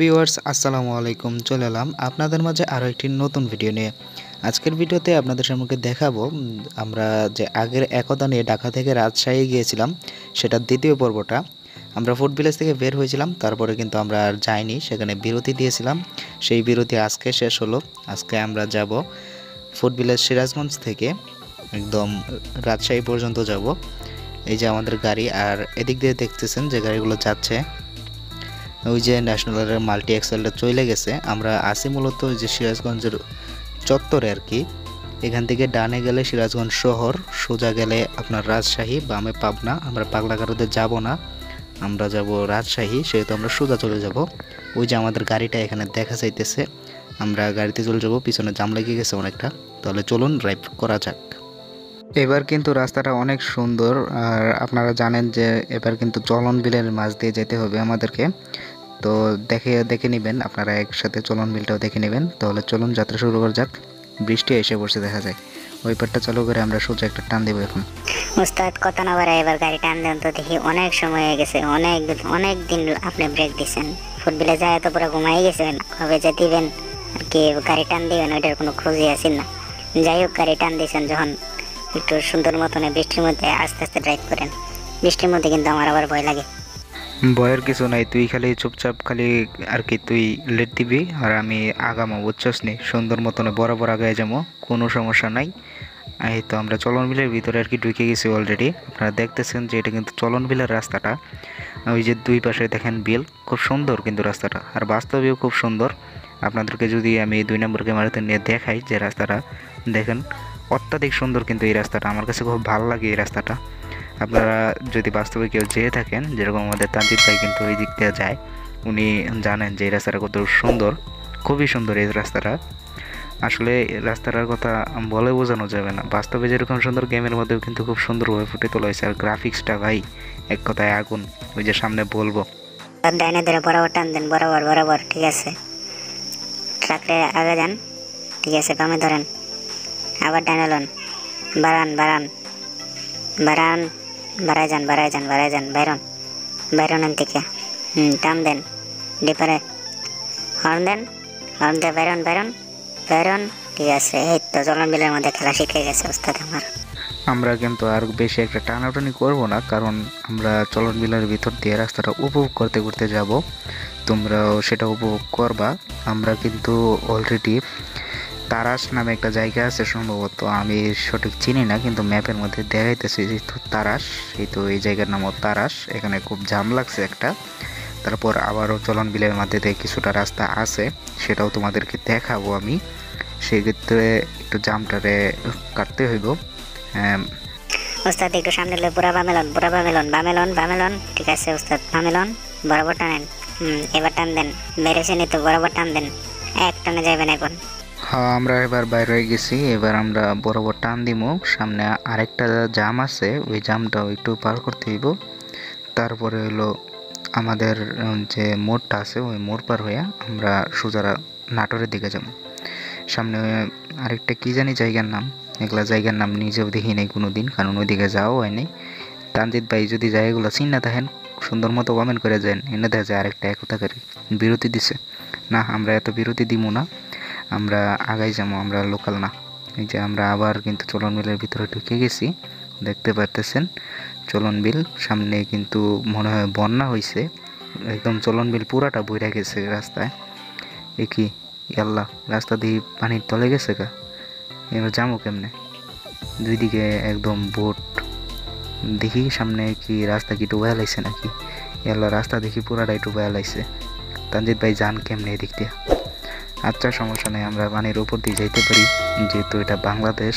Viewers, আসসালামু আলাইকুম। চলে এলাম আপনাদের মাঝে আরও একটি নতুন ভিডিও নিয়ে। আজকের ভিডিওতে আপনাদের সম্মুখে দেখাবো আমরা যে আগের একতা নিয়ে ঢাকা থেকে রাজশাহী গিয়েছিলাম, সেটার দ্বিতীয় পর্বটা। আমরা ফুড ভিলেজ থেকে বের হয়েছিলাম, তারপরে কিন্তু আমরা আর যাইনি, সেখানে বিরতি দিয়েছিলাম। সেই বিরতি আজকে শেষ হলো। আজকে আমরা যাব ফুড ভিলেজ সিরাজগঞ্জ থেকে, একদম রাজশাহী পর্যন্ত যাব। এই যে আমাদের গাড়ি, আর এদিক দিয়ে দেখতেছেন যে গাড়িগুলো যাচ্ছে। ওই যে ন্যাশনালের মাল্টি এক্সেলটা চলে গেছে, আমরা আসি মূলত ওই যে সিরাজগঞ্জের চত্বরে আর কি। এখান থেকে ডানে গেলে সিরাজগঞ্জ শহর, সোজা গেলে আপনার রাজশাহী, বামে পাবনা। আমরা পাগলাগারোতে যাব না, আমরা যাব রাজশাহী, সেহেতু আমরা সোজা চলে যাব। ওই যে আমাদের গাড়িটা এখানে দেখা যাইতেছে, আমরা গাড়িতে চলে যাব, পিছনে জাম লেগে গেছে অনেকটা। তাহলে চলুন ড্রাইভ করা যাক। এবার কিন্তু রাস্তাটা অনেক সুন্দর, আর আপনারা জানেন যে এবার কিন্তু চলন বিলের মাঝ দিয়ে যেতে হবে আমাদেরকে। তো দেখে দেখে নেবেন। আপনারা একসাথে চলন বিলটাও দেখে নেবেন। তাহলে চলুন, যাত্রা শুরু করা যাক। বৃষ্টি এসে পড়ছে, দেখা যায় ওই পারটা চালু করে আমরা সোজা একটা টান দেবো এখন। উস্তাদ কত না বারে এবার গাড়ি টান দেন তো দেখি। অনেক সময় হয়ে গেছে। অনেক অনেক দিন আপনি ব্রেক দিছেন। ফুটবলে যায় তো পুরো ঘুমাই গেছেন। কবে যে দিবেন? আর কি, গাড়ি টান দিবেন? ওইটার কোনো খোঁজই আসেন না। যাই হোক, গাড়ি টান দিয়েছেন যখন। একটু সুন্দর মতন বৃষ্টির মধ্যে আস্তে আস্তে ড্রাইভ করেন। বৃষ্টির মধ্যে কিন্তু আমার আবার ভয় লাগে। ভয়ের কিছু নাই, তুই খালি চুপচাপ খালি আর কি তুই লেট দিবি আর আমি আগামো, বুঝছস নি? সুন্দর মতনে বরাবর আগায় যাব, কোনো সমস্যা নাই। এই তো আমরা চলন বিলের ভিতরে আর কি ঢুকে গেছি অলরেডি আপনারা দেখতেছেন যে এটা কিন্তু চলন বিলের রাস্তাটা। ওই যে দুই পাশে দেখেন বিল, খুব সুন্দর কিন্তু রাস্তাটা। আর বাস্তবেও খুব সুন্দর। আপনাদেরকে যদি আমি দুই নম্বর ক্যামেরাতে নিয়ে দেখাই যে রাস্তাটা, দেখেন অত্যাধিক সুন্দর কিন্তু এই রাস্তাটা। আমার কাছে খুব ভালো লাগে এই রাস্তাটা। আপনারা যদি বাস্তবে কেউ যেয়ে থাকেন, যেরকম আমাদের তান্ত্রিক ভাই কিন্তু ওই দিক দিয়ে যায়, উনি জানেন যে এই রাস্তাটা কত সুন্দর, খুবই সুন্দর এই রাস্তাটা। আসলে রাস্তাটার কথা বলে বোঝানো যাবে না। বাস্তবে যেরকম সুন্দর গেমের মধ্যেও কিন্তু খুব সুন্দরভাবে ফুটে তোলা হয়েছে। আর গ্রাফিক্সটা ভাই, এক কথায় আগুন, ওই যে সামনে বলব। ডাইনে ধরে বরাবর টান দেন, বরাবর বরাবর, ঠিক আছে। আগে যান, ঠিক আছে, বামে ধরেন। আবার ডাইনে লন। বাড়ান বাড়ান বাড়ান। বাড়ায় যান বাড়ায় যান বাড়ায় যান, বাইরন বাইরনের থেকে। হুম, টান দেন, ডিপারে। হর্ন দেন, হর্ন দিয়ে বাইরন বাইরন বাইরন। ঠিক আছে, এই তো জলন বিলের মধ্যে খেলা শিখে গেছে ওস্তাদ আমার। আমরা কিন্তু আর বেশি একটা টানাটানি করব না, কারণ আমরা চলন বিলের ভিতর দিয়ে রাস্তাটা উপভোগ করতে করতে যাব। তোমরাও সেটা উপভোগ করবা। আমরা কিন্তু অলরেডি তারাস নামে একটা জায়গা আছে সম্ভবত, আমি সঠিক চিনি না, কিন্তু ম্যাপের মধ্যে দেখাইতেছে যেহেতু তারাস, এই তো এই জায়গার নামও তারাস, এখানে খুব জাম লাগছে একটা। তারপর আবারও চলন বিলের মধ্যে দিয়ে কিছুটা রাস্তা আছে, সেটাও তোমাদেরকে দেখাবো আমি। সেক্ষেত্রে একটু জামটারে কাটতে হইব। ওস্তাদ, একটু সামনে লে পুরা বামেলন পুরা বামেলন বামেলন বামেলন। ঠিক আছে, ওস্তাদ, বামেলন, বরাবর টানেন। হুম, এবার টান দেন নি তো বরাবর টান দেন। এক টানে যাবেন এখন। আমরা এবার বাইরে হয়ে গেছি। এবার আমরা বরাবর টান দিব সামনে আরেকটা জাম আছে। ওই জামটাও একটু পার করতে হইব। তারপরে হলো আমাদের যে মোড়টা আছে, ওই মোড় পার হয়ে আমরা সোজা নাটোরের দিকে যাব। সামনে আরেকটা কি জানি জায়গার নাম? এগুলা জায়গার নাম নিজেও দেখি নাই কোনো দিন কারণ ওইদিকে যাওয়া হয় নাই। তানজিৎ ভাই যদি জায়গাগুলো চিন্তা থাকেন, সুন্দর মতো কমেন্ট করে যান। এনে দেখা যায় আরেকটা একতা করে বিরতি দিছে। না, আমরা এত বিরতি দিব না। আমরা আগাই যাব, আমরা লোকাল না। এই যে আমরা আবার কিন্তু চলন বিলের ভিতরে ঢুকে গেছি, দেখতে পারতেছেন। চলন বিল সামনে কিন্তু মনে হয় বন্যা হয়েছে একদম চলন বিল পুরাটা বইরা গেছে রাস্তায়। এ কি? আল্লাহ, রাস্তা দিয়ে পানির তলে গেছে গা। এবার যাব কেমনে? দুই দিকে একদম বোট। দেখি সামনে কি রাস্তা কি ডুবাই লাইছে নাকি? আল্লাহ, রাস্তা দেখি পুরাটাই ডুবাই লাইছে। তানজিৎ ভাই, যান কেমনে এদিক দিয়ে? আচ্ছা সমস্যা নেই, আমরা পানির উপর দিয়ে যাইতে পারি। যেহেতু এটা বাংলাদেশ,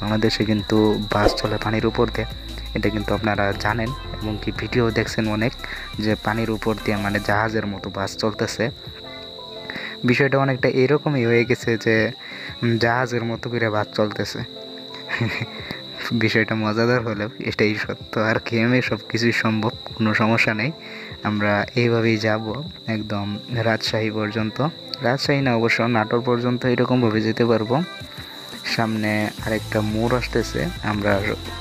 বাংলাদেশে কিন্তু বাস চলে পানির উপর দিয়ে। এটা কিন্তু আপনারা জানেন, এবং কি ভিডিও দেখছেন অনেক, যে পানির উপর দিয়ে মানে জাহাজের মতো বাস চলতেছে। বিষয়টা অনেকটা এরকমই হয়ে গেছে যে জাহাজের মতো করে বাস চলতেছে। বিষয়টা মজাদার হলেও এটাই সত্য, আর গেমে সব কিছুই সম্ভব, কোনো সমস্যা নেই। আমরা এইভাবেই যাব, একদম রাজশাহী পর্যন্ত। রাজশাহী না, অবশ্য নাটোর পর্যন্ত এরকমভাবে যেতে পারব। সামনে আরেকটা মোড় আসতেছে, আমরা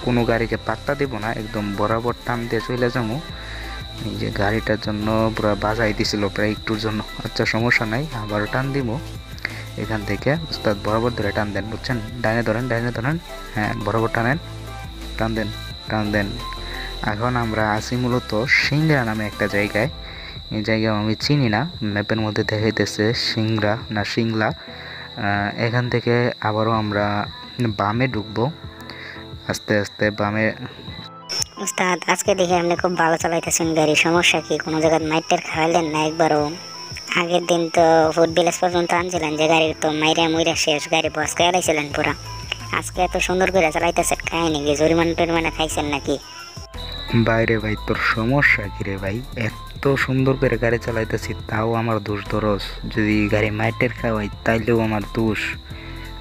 কোনো গাড়িকে পাত্তা দেব না, একদম বরাবর টান দিয়ে চলে যাব। এই যে গাড়িটার জন্য পুরো বাজাই দিছিল প্রায় একটুর জন্য আচ্ছা সমস্যা নাই, আবারও টান দিব। এখান থেকে উস্তাদ বরাবর ধরে টান দেন, বুঝছেন? ডাইনে ধরেন ডাইনে ধরেন হ্যাঁ বরাবর টানেন, টান দেন টান দেন। এখন আমরা আছি মূলত সিংড়া নামে একটা জায়গায়। এই জায়গা আমি চিনি না। ম্যাপের মধ্যে দেখাইতেছে সিংড়া না সিংলা। এখান থেকে আবারও আমরা বামে ঢুকবো। আস্তে আস্তে বামে। উস্তাদ আজকে দেখে আপনি খুব ভালো চালাইতেছেন গাড়ি। সমস্যা কি? কোনো জায়গায় মাইটের খাওয়াইলেন না একবারও? আগের দিন তো ফুড ভিলেজ পর্যন্ত আনছিলেন যে গাড়ির তো মাইরা মুইরা শেষ গাড়ি বস খেয়ালাইছিলেন পুরা। আজকে এত সুন্দর করে চালাইতেছেন খাই নাকি জরিমানা টরিমানা খাইছেন নাকি? বাইরে ভাই তোর সমস্যা কি রে ভাই? এত সুন্দর করে গাড়ি চালাইতেছি, তাও আমার দোষ ধরস যদি গাড়ি মাইটের খাওয়াই, তাইলেও আমার দোষ।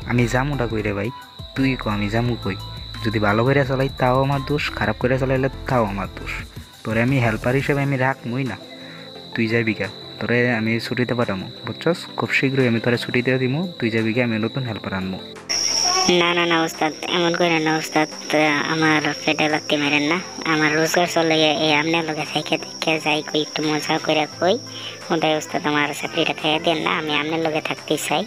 আমি জামুটা কই রে ভাই, তুই কো, আমি জামু কই। যদি ভালো করে চালাই, তাও আমার দোষ, খারাপ করে চালাইলে তাও আমার দোষ। তোরে আমি হেল্পার হিসেবে আমি রাখমই না। তুই যাবি কা তোরে আমি ছুটিতে পাঠামো, বুঝছস? খুব শীঘ্রই আমি তোরে ছুটিতে দিমু, তুই যাবি কা আমি নতুন হেল্পার আনব না না না, উস্তাদ, এমন করে না, উস্তাদ আমার পেটে লাগতে মারেন না। আমার রোজগার চলে এই আপনার লোকে থেকে দেখে যাই, কই একটু মজা করে কই। ওটাই উস্তাদ আমার চাকরিটা খেয়ে দেন না, আমি আপনার লোকে থাকতে চাই।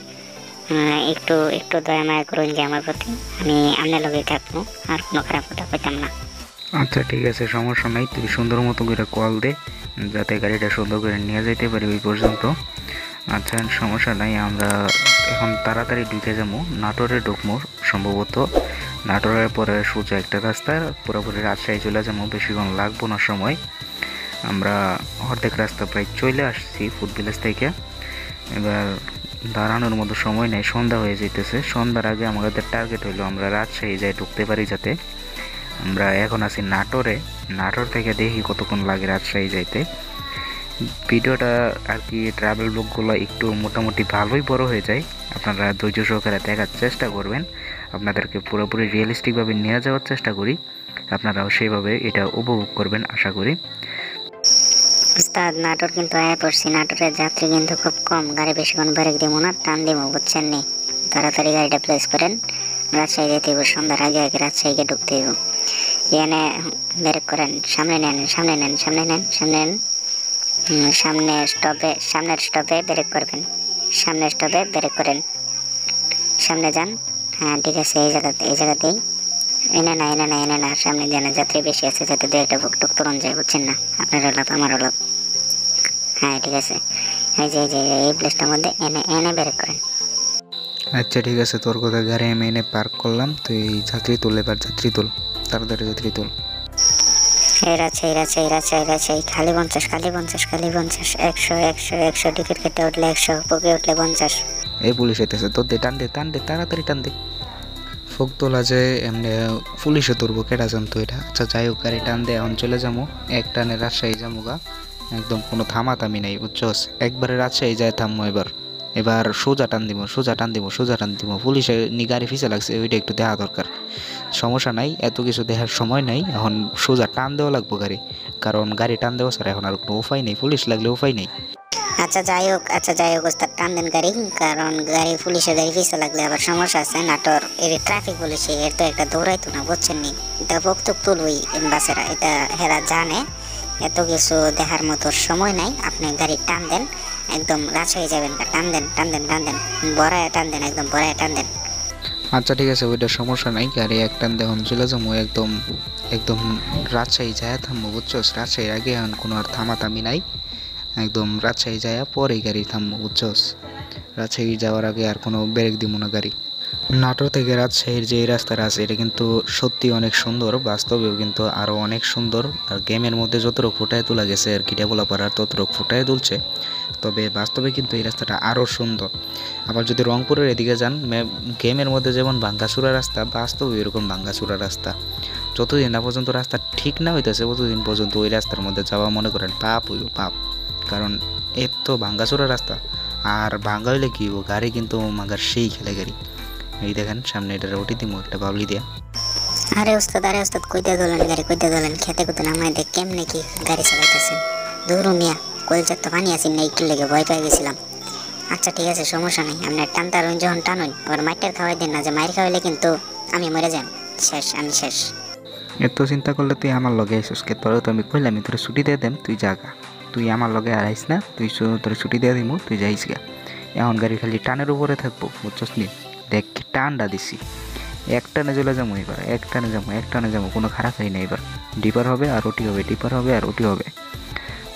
একটু একটু দয়া মায়া করুন যে আমার প্রতি, আমি আপনার লোকে থাকব, আর কোনো খারাপ কথা পেতাম না। আচ্ছা ঠিক আছে, সমস্যা নাই, তুই সুন্দর মতো করে কল দে, যাতে গাড়িটা সুন্দর করে নিয়ে যেতে পারি ওই পর্যন্ত। আচ্ছা সমস্যা নাই, আমরা এখন তাড়াতাড়ি ঢুকে যাব। নাটোরে ঢুকবো, সম্ভবত। নাটোরের পরে সোজা একটা রাস্তা, পুরোপুরি রাজশাহী চলে যাব, বেশিক্ষণ লাগবো না সময়। আমরা অর্ধেক রাস্তা প্রায় চলে আসছি ফুড ভিলেজ থেকে। এবার দাঁড়ানোর মতো সময় নেই, সন্ধ্যা হয়ে যেতেছে সন্ধ্যার আগে আমাদের টার্গেট হইল আমরা রাজশাহী যাই ঢুকতে পারি যাতে। আমরা এখন আছি নাটোরে। নাটোর থেকে দেখি কতক্ষণ লাগে রাজশাহী যাইতে। ভিডিওটা আর কি ট্রাভেল ব্লগগুলো একটু মোটামুটি ভালোই বড় হয়ে যায়, আপনারা ধৈর্য সহকারে দেখার চেষ্টা করবেন, আপনাদেরকে পুরোপুরি রিয়েলিস্টিকভাবে নিয়ে যাওয়ার চেষ্টা করি, আপনারাও সেইভাবে এটা উপভোগ করবেন আশা করি। উস্তাদ নাটোর কিন্তু আয়া পড়ছি নাটোরের যাত্রী কিন্তু খুব কম, গাড়ি বেশিক্ষণ ব্রেক দিব না, টান দিব, বুঝছেন নি? তাড়াতাড়ি গাড়িটা প্লেস করেন, রাজশাহী যেতে হইব, সন্ধ্যার আগে আগে রাজশাহীকে ঢুকতে হইব। এখানে ব্রেক করেন, সামনে নেন সামনে নেন সামনে নেন সামনে নেন। সামনে স্টপে সামনের স্টপে ব্রেক করবেন। সামনের স্টপে ব্রেক করেন। সামনে যান। হ্যাঁ ঠিক আছে, এই জায়গাতে এই জায়গাতেই। এনে না এনে না এনে না, সামনে যেন, যাত্রী বেশি আছে, যাতে দু একটা টুক তুরন যায়, বুঝছেন না? আপনার লাভ আমার লাভ। হ্যাঁ ঠিক আছে। এই যে এই যে, এই প্লেসটার মধ্যে এনে এনে ব্রেক করেন। আচ্ছা ঠিক আছে, তোর কথা গাড়ি আমি এনে পার্ক করলাম। তুই যাত্রী তুল, এবার যাত্রী তুল। তাড়াতাড়ি যাত্রী তুল। আছে এরা আছে এরা আছে খালি পঞ্চাশ খালি পঞ্চাশ খালি পঞ্চাশ, একশো একশো একশো, টিকিট কেটে উঠলে একশো পকে উঠলে পঞ্চাশ। এই পুলিশ এতেছে তোর দে, টান দে টান দে, তাড়াতাড়ি টান দে। ফোক তোলা যে এমনি পুলিশে তুলবো কেটা জানতো এটা? আচ্ছা যাই হোক গাড়ি টান দে, এখন চলে যাব এক টানে রাজশাহী যাব গা। একদম কোনো থামাথামি নেই, বুঝছস? একবারে রাজশাহী যায় থামবো এবার। এবার সোজা টান দিব সোজা টান দিব সোজা টান দিব পুলিশে নি গাড়ি ফিসে লাগছে, ওইটা একটু দেখা দরকার। সমস্যা নাই, এত কিছু দেখার সময় নাই, এখন সোজা টান দেওয়া লাগবো গাড়ি। কারণ গাড়ি টান দেওয়া স্যার এখন আর কোনো উপায় নেই, পুলিশ লাগলে উপায় নেই। আচ্ছা যাই হোক আচ্ছা যাই হোক, ওস্তাদ, টান দেন গাড়ি, কারণ গাড়ি, পুলিশের গাড়ি পিছিয়ে লাগলে আবার সমস্যা আছে, নাটোর, এর ট্রাফিক পুলিশে এর তো একটা দৌড়াইতো না, বুঝছেন নি? এটা বক্তব্য তুলবই বাসেরা, এটা হেরা জানে, এত কিছু দেখার মতো সময় নাই, আপনি গাড়ি টান দেন, একদম রাজ হয়ে যাবেন, টান দেন টান দেন টান দেন, বড়ায় টান দেন, একদম বড়ায় টান দেন। আচ্ছা ঠিক আছে, ওইটা সমস্যা নাই। গাড়ি একটান দেখুন চলে যাব, একদম একদম রাজশাহী যায় থামবো বুঝছস রাজশাহীর আগে এখন কোনো আর থামাথামি নাই। একদম রাজশাহী যায় পরে গাড়ি থামবো বুঝছস রাজশাহী যাওয়ার আগে আর কোনো ব্রেক দিব না গাড়ি। নাটোর থেকে রাজশাহীর যে রাস্তাটা আছে, এটা কিন্তু সত্যি অনেক সুন্দর। বাস্তবেও কিন্তু আরও অনেক সুন্দর। আর গেমের মধ্যে যতটুকু ফুটায় তোলা গেছে আর কি আর ততটুকু ফুটায় তুলছে। তবে বাস্তবে কিন্তু এই রাস্তাটা আরও সুন্দর। আবার যদি রংপুরের এদিকে যান গেমের মধ্যে যেমন ভাঙ্গাচুরা রাস্তা বাস্তবে এরকম ভাঙ্গাচুরা রাস্তা। যতদিন না পর্যন্ত রাস্তা ঠিক না হইতেছে ততদিন পর্যন্ত ওই রাস্তার মধ্যে যাওয়া মনে করেন পাপ হইব, পাপ। কারণ এর তো ভাঙ্গাচুরা রাস্তা, আর ভাঙ্গা হইলে কি গাড়ি কিন্তু মাগার সেই খেলে গাড়ি। এই দেখেন সামনে এটা উঠি দিব একটা বাবলি দিয়া। আরে ওস্তাদ আরে ওস্তাদ কইতে দলেন গাড়ি কইতে দলেন খেতে কুতে নামাই দেখ কেমনে কি গাড়ি চালাইতেছেন। দূর মিয়া কলজার তো পানি আসেন না একটু লেগে ভয় পেয়ে গেছিলাম। আচ্ছা ঠিক আছে সমস্যা নেই আপনার টানতার যখন টানুন আবার মাইটার খাওয়াই দেন না যে মাইর খাওয়াইলে কিন্তু আমি মরে যান শেষ আমি শেষ। এত চিন্তা করলে তুই আমার লগে আইসস কে? তোর তো আমি কইলাম আমি তোর ছুটি দিয়ে দেম তুই জাগা। তুই আমার লগে আর আইস না তুই তোর ছুটি দিয়ে দিমু তুই যাইস গা। এখন গাড়ি খালি টানের উপরে থাকব বুঝছস নি? দেখ কি টানটা দিছি। এক টানে চলে যাব এবার এক টানে যাব এক টানে যাব, কোনো খারাপ হয় না এবার। ডিপার হবে আর ওটি হবে, ডিপার হবে আর ওটি হবে।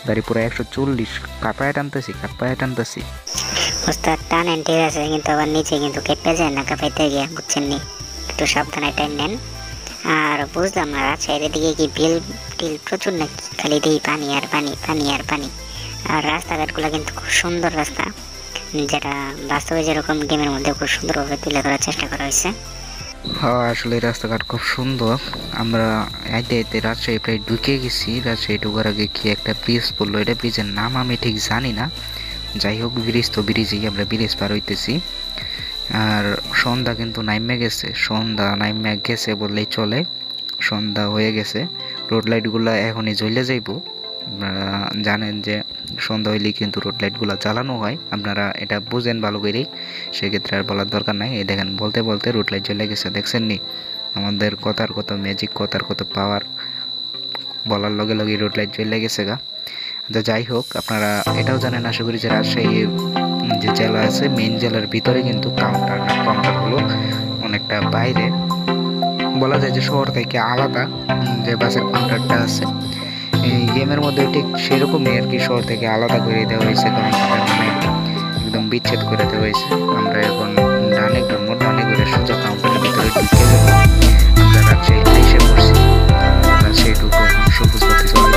গাড়ি পুরো একশো চল্লিশ, কাপায় টানতেছি কাপায় টানতেছি। ওস্তাদ, টানেন, ঠিক আছে, কিন্তু আবার নিচে কিন্তু কেটে যায় না, কাপাইতে গিয়ে, বুঝছেন নি? একটু সাবধানে টাইম নেন। আর বুঝলাম না রাজশাহীর দিকে কি বিল টিল প্রচুর নাকি? খালি দিই পানি আর পানি পানি আর পানি। আর রাস্তাঘাটগুলো কিন্তু খুব সুন্দর রাস্তা। যেটা বাস্তবে যেরকম গেমের মধ্যে খুব সুন্দরভাবে তুলে ধরার চেষ্টা করা হয়েছে। হ্যাঁ আসলে রাস্তাঘাট খুব সুন্দর। আমরা আইতে আইতে রাজশাহী প্রায় ঢুকে গেছি। রাজশাহী ঢুকার আগে কি একটা ব্রিজ পড়ল? এটা ব্রিজের নাম আমি ঠিক জানি না। যাই হোক ব্রিজ তো ব্রিজেই আমরা ব্রিজ পার হইতেছি। আর সন্ধ্যা কিন্তু নাইমে গেছে। সন্ধ্যা নাইমে গেছে বললেই চলে। সন্ধ্যা হয়ে গেছে। রোড লাইটগুলো এখনই জ্বলে যাইব। আপনারা জানেন যে সন্ধ্যা হইলেই কিন্তু রোড লাইটগুলো চালানো হয়। আপনারা এটা বুঝেন ভালো করেই সেক্ষেত্রে আর বলার দরকার নাই। এই দেখেন, বলতে বলতে রোড লাইট জ্বলে গেছে দেখছেন নি আমাদের কথার কত ম্যাজিক কথার কত পাওয়ার বলার লগে লগে রোড লাইট চলে গেছে গা। আচ্ছা যাই হোক, আপনারা এটাও জানেন, আশা করি যে রাজশাহী যে জেলা আছে মেইন জেলার ভিতরে কিন্তু কাউন্টার না কাউন্টার হলো অনেকটা বাইরে। বলা যায় যে শহর থেকে আলাদা যে বাসের কাউন্টারটা আছে। গেমের মধ্যে ঠিক সেরকমই আর কি শহর থেকে আলাদা করে দেওয়া হয়েছে কাউন্টারটা মানে একদম বিচ্ছেদ করে দেওয়া হয়েছে। আমরা এখন ডানে ঘুরবো ডানে ঘুরে সোজা কাউন্টারের ভিতরে ঢুকে যাব। আমরা রাজশাহী এসে পড়ছি। রাজশাহী ঢুকে সবুজ পথে